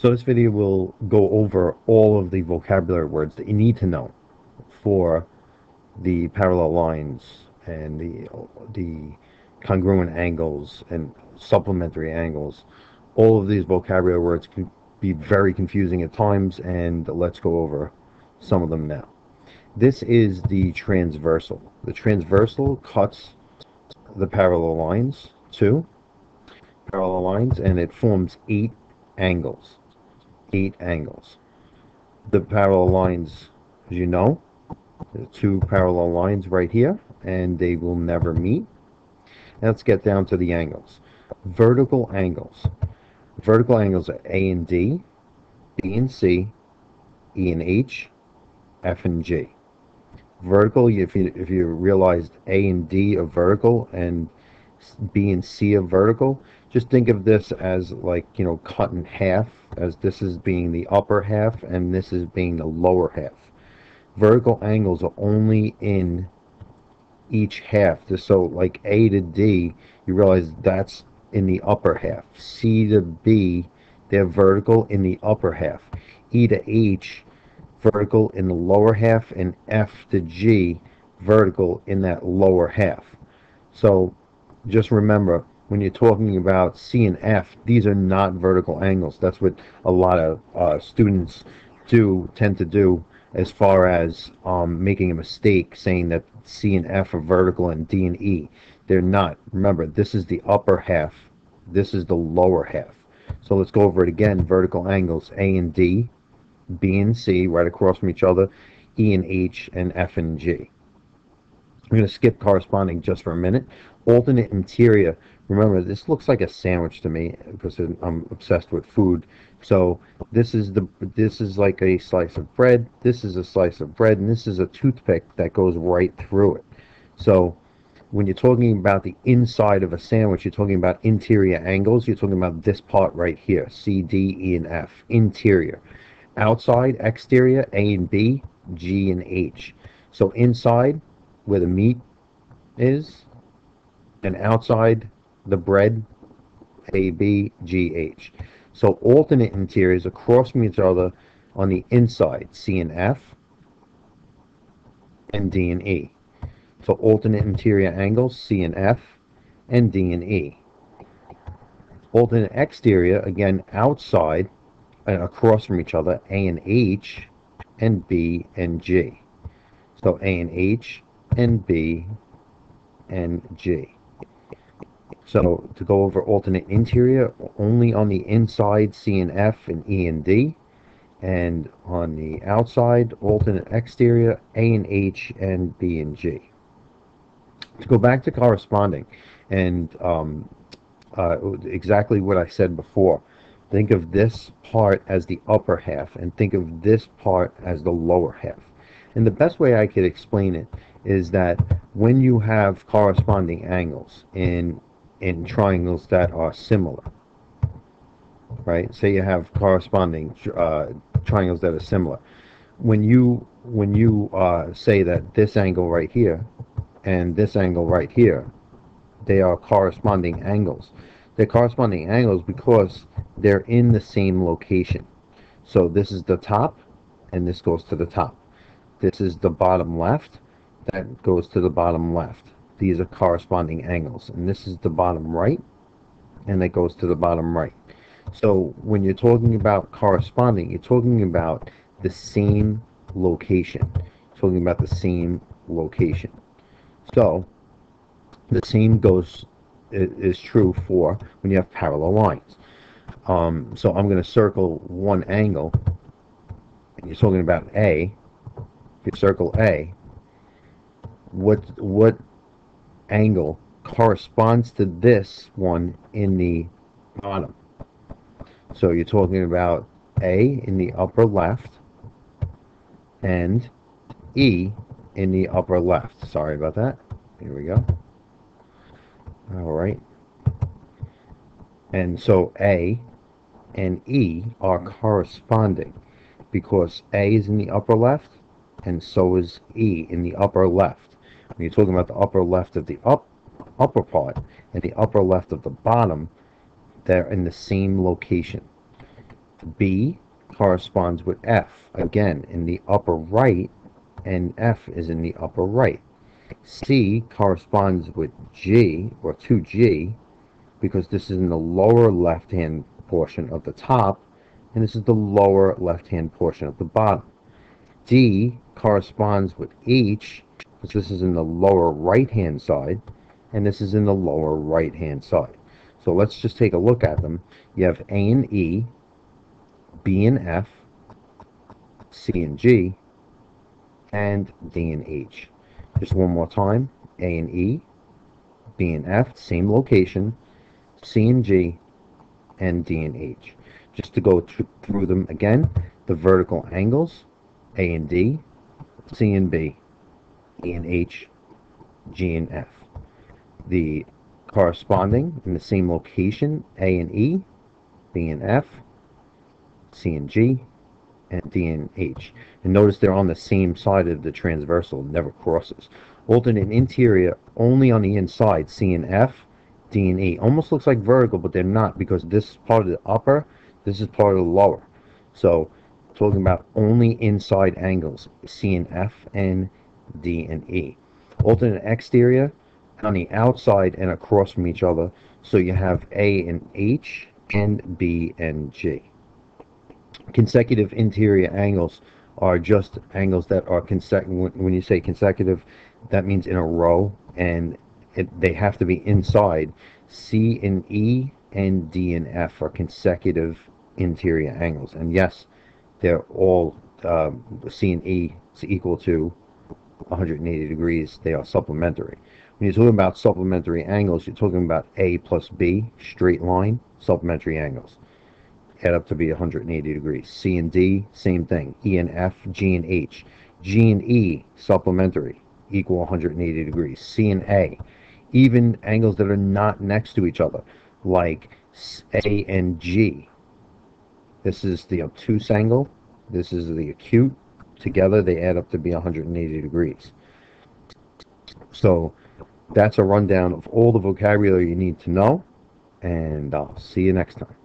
So this video will go over all of the vocabulary words that you need to know for the parallel lines and the the congruent angles and supplementary angles. All of these vocabulary words can be very confusing at times and let's go over some of them now. This is the transversal. The transversal cuts the parallel lines, two parallel lines, and it forms eight angles eight angles. The parallel lines, as you know, the two parallel lines right here, and they will never meet. Let's get down to the angles. Vertical angles. Vertical angles are A and D, B and C, E and H, F and G. Vertical, if you if you realized A and D are vertical and B and C are vertical, just think of this as like, you know, cut in half, as this is being the upper half and this is being the lower half. Vertical angles are only in each half. So like A to D, you realize that's in the upper half. C to B, they're vertical in the upper half. E to H, vertical in the lower half, and F to G, vertical in that lower half. So just remember, when you're talking about C and F, these are not vertical angles. That's what a lot of uh, students do tend to do as far as um, making a mistake saying that C and F are vertical and D and E. They're not. Remember, this is the upper half. This is the lower half. So let's go over it again. Vertical angles A and D, B and C right across from each other, E and H, and F and G. I'm going to skip corresponding just for a minute. Alternate interior remember this looks like a sandwich to me because I'm obsessed with food. So this is the this is like a slice of bread. This is a slice of bread, and this is a toothpick that goes right through it. So when you're talking about the inside of a sandwich, you're talking about interior angles. You're talking about this part right here: C, D, E, and F. Interior, outside, exterior, A and B, G and H. So inside, where the meat is, and outside the bread, A, B, G, H. So alternate interiors across from each other on the inside, C and F, and D and E. So alternate interior angles, C and F, and D and E. Alternate exterior, again, outside and across from each other, A and H, and B and G. So A and H, and B, and G. So to go over alternate interior, only on the inside C and F and E and D, and on the outside alternate exterior A and H and B and G. To go back to corresponding, and um, uh, exactly what I said before. Think of this part as the upper half, and think of this part as the lower half. And the best way I could explain it is that when you have corresponding angles in in triangles that are similar. Right? Say you have corresponding uh, triangles that are similar. When you when you uh, say that this angle right here and this angle right here, they are corresponding angles. They're corresponding angles because they're in the same location. So this is the top, and this goes to the top. This is the bottom left, that goes to the bottom left these are corresponding angles. And this is the bottom right, and that goes to the bottom right. So when you're talking about corresponding, you're talking about the same location. You're talking about the same location. So the same goes is true for when you have parallel lines. Um, so I'm going to circle one angle. You're talking about A. If you circle A, what what angle corresponds to this one in the bottom. So you're talking about A in the upper left and E in the upper left. Sorry about that. Here we go. All right. And so A and E are corresponding because A is in the upper left and so is E in the upper left. When you're talking about the upper left of the up upper part and the upper left of the bottom, they're in the same location. B corresponds with F, again, in the upper right, and F is in the upper right. C corresponds with G, or 2G, because this is in the lower left-hand portion of the top, and this is the lower left-hand portion of the bottom. D corresponds with H, this is in the lower right-hand side, and this is in the lower right-hand side. So let's just take a look at them. You have A and E, B and F, C and G, and D and H. Just one more time. A and E, B and F, same location, C and G, and D and H. Just to go through them again, the vertical angles, A and D, C and B, And H, G and F. The corresponding in the same location, A and E, B and F, C and G, and D and H. And notice they're on the same side of the transversal, never crosses. Alternate interior only on the inside, C and F, D and E. Almost looks like vertical, but they're not because this is part of the upper, this is part of the lower. So talking about only inside angles, C and F and D and E. Alternate exterior on the outside and across from each other. So you have A and H and B and G consecutive interior angles are just angles that are consecutive. When you say consecutive, that means in a row, and it, they have to be inside. C and E and D and F are consecutive interior angles, and yes, they're all um, C and E is equal to 180 degrees. They are supplementary. When you're talking about supplementary angles, you're talking about A plus B, straight line, supplementary angles add up to be 180 degrees. C and D, same thing. E and F, G and H. G and E, supplementary, equal 180 degrees. C and A, even angles that are not next to each other, like A and G. This is the obtuse angle. This is the acute. Together, they add up to be 180 degrees. So that's a rundown of all the vocabulary you need to know, and I'll see you next time.